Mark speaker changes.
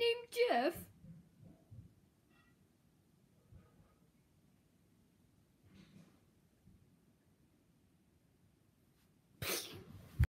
Speaker 1: named Jeff.